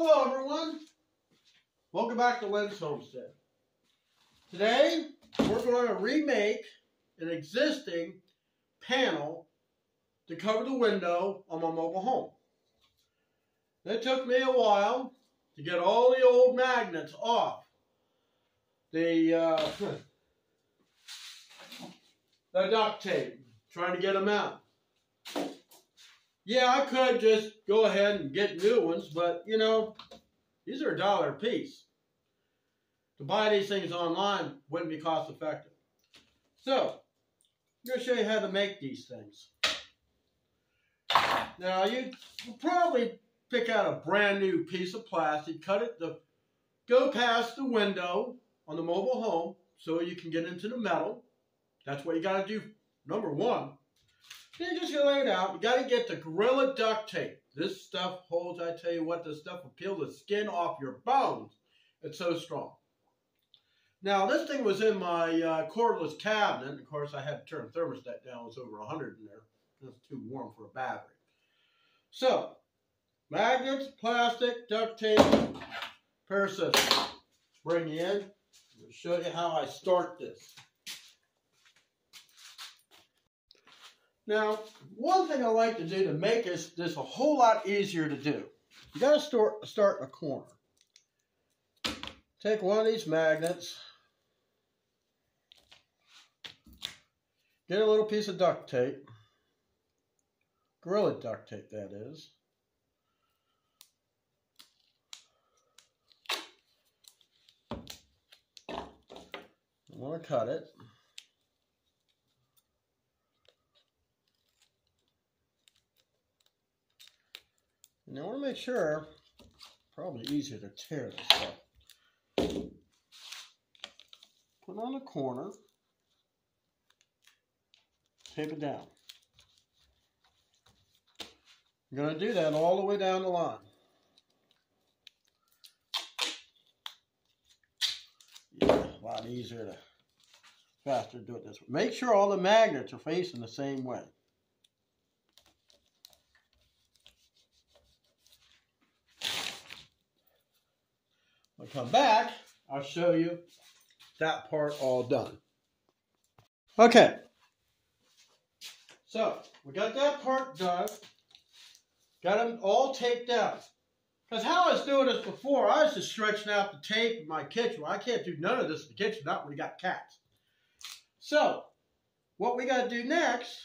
Hello everyone. Welcome back to Lynn's Homestead. Today we're going to remake an existing panel to cover the window on my mobile home. It took me a while to get all the old magnets off the uh, the duct tape, trying to get them out. Yeah, I could just go ahead and get new ones, but you know, these are a dollar a piece. To buy these things online wouldn't be cost effective. So, I'm going to show you how to make these things. Now, you probably pick out a brand new piece of plastic, cut it to go past the window on the mobile home so you can get into the metal. That's what you got to do, number one. You just lay it out. You gotta get the Gorilla duct tape. This stuff holds, I tell you what, this stuff will peel the skin off your bones. It's so strong. Now, this thing was in my uh, cordless cabinet. Of course, I had to turn the thermostat down. It was over 100 in there. Was too warm for a battery. So, magnets, plastic, duct tape, pair of scissors. Bring in. I'll show you how I start this. Now, one thing I like to do to make this, this a whole lot easier to do, you got to start, start in a corner. Take one of these magnets, get a little piece of duct tape, Gorilla duct tape that is. I want to cut it. And I want to make sure, probably easier to tear this up. Put it on the corner, tape it down. I'm going to do that all the way down the line. Yeah, a lot easier to, faster to do it this way. Make sure all the magnets are facing the same way. I'll come back, I'll show you that part all done. Okay, so we got that part done, got them all taped out. Because how I was doing this before, I was just stretching out the tape in my kitchen. Well, I can't do none of this in the kitchen, not when we got cats. So, what we got to do next,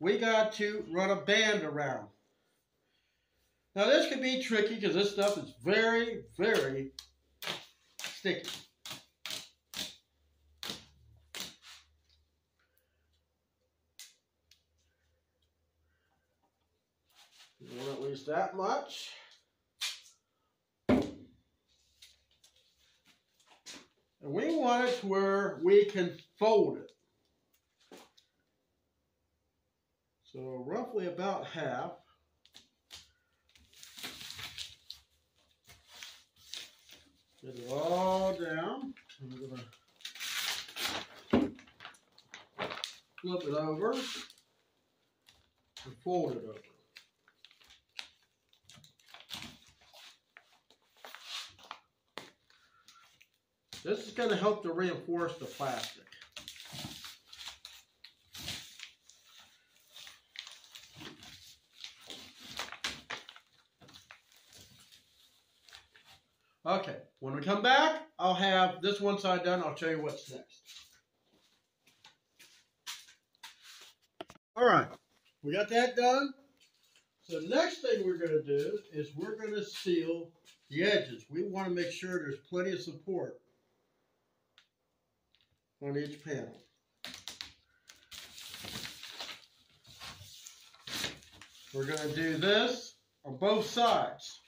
we got to run a band around. Now this could be tricky because this stuff is very, very sticky. Want at least that much. And we want it to where we can fold it. So roughly about half. Get it all down. I'm going to flip it over and fold it over. This is going to help to reinforce the plastic. Okay, when we come back, I'll have this one side done. I'll show you what's next. All right, we got that done. So next thing we're going to do is we're going to seal the edges. We want to make sure there's plenty of support on each panel. We're going to do this on both sides.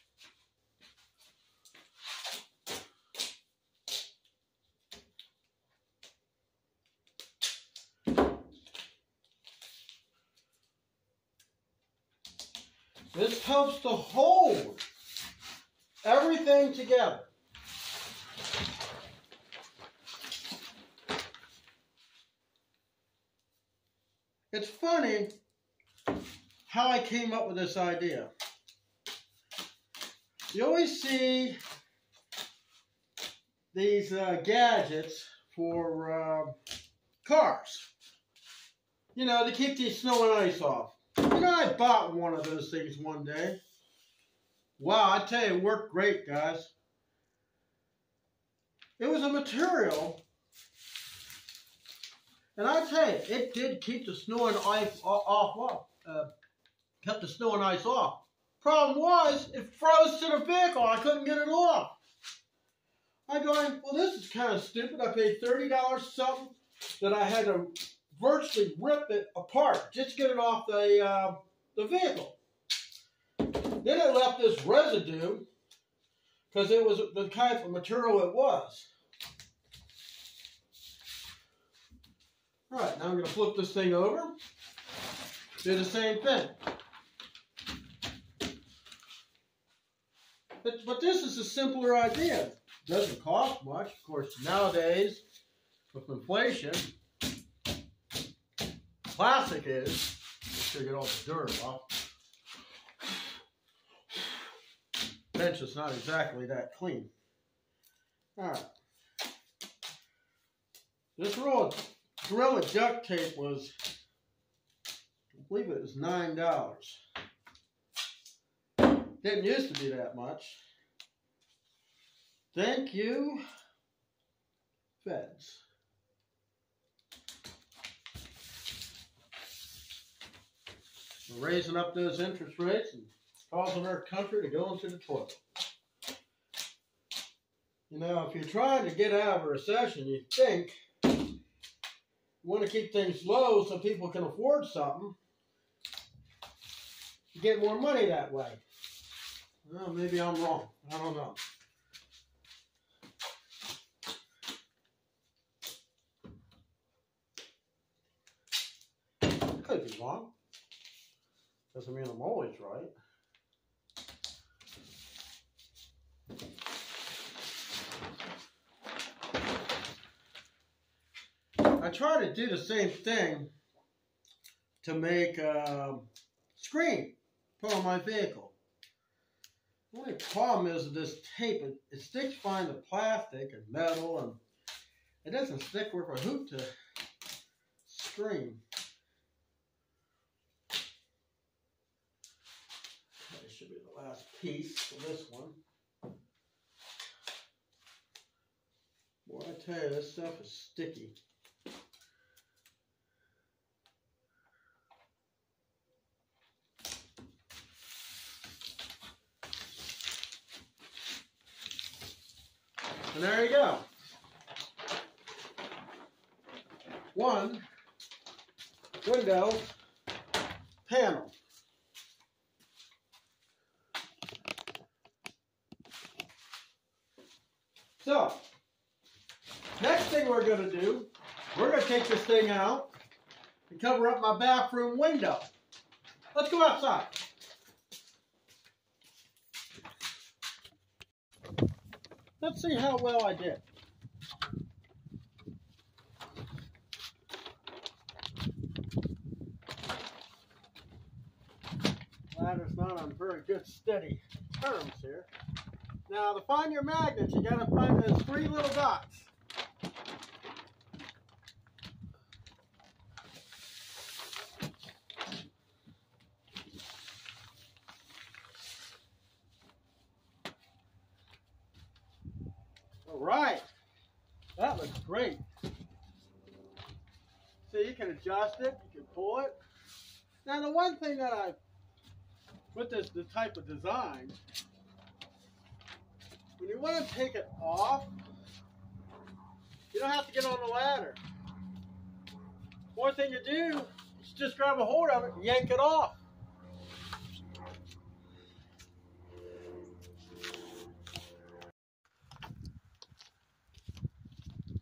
This helps to hold everything together. It's funny how I came up with this idea. You always see these uh, gadgets for uh, cars. You know, to keep the snow and ice off. I bought one of those things one day. Wow, I tell you, it worked great, guys. It was a material, and I tell you, it did keep the snow and ice off, off uh, kept the snow and ice off. Problem was, it froze to the vehicle. I couldn't get it off. I'm going, well, this is kind of stupid. I paid $30 something that I had to virtually rip it apart just get it off the, uh, the vehicle. Then it left this residue because it was the type of material it was. All right, now I'm going to flip this thing over. Do the same thing. But, but this is a simpler idea. It doesn't cost much. Of course, nowadays, with inflation, plastic is, to get all the dirt off. Bench is not exactly that clean. All right. This roll of Gorilla duct tape was, I believe it was $9. Didn't used to be that much. Thank you, feds. We're raising up those interest rates and causing our country to go into the toilet. You know, if you're trying to get out of a recession, you think you want to keep things low so people can afford something. You get more money that way. Well, maybe I'm wrong. I don't know. Could be wrong. Doesn't mean I'm always right. I try to do the same thing to make a screen put on my vehicle. The only problem is this tape, it, it sticks fine to plastic and metal, and it doesn't stick worth a hoop to screen. That should be the last piece for this one. Boy, I tell you, this stuff is sticky. And there you go. One window panel. So, next thing we're going to do, we're going to take this thing out and cover up my bathroom window. Let's go outside. Let's see how well I did. Ladder's not on very good steady terms here. Now to find your magnets, you gotta find those three little dots. All right, That looks great. So you can adjust it, you can pull it. Now the one thing that I, with this, this type of design, you want to take it off, you don't have to get on the ladder. One thing you do is just grab a hold of it and yank it off.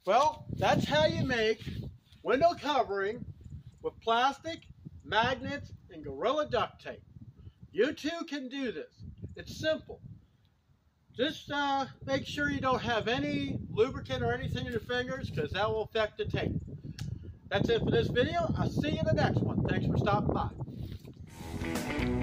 Well, that's how you make window covering with plastic, magnets, and Gorilla duct tape. You too can do this. It's simple. Just uh, make sure you don't have any lubricant or anything in your fingers because that will affect the tape. That's it for this video. I'll see you in the next one. Thanks for stopping by.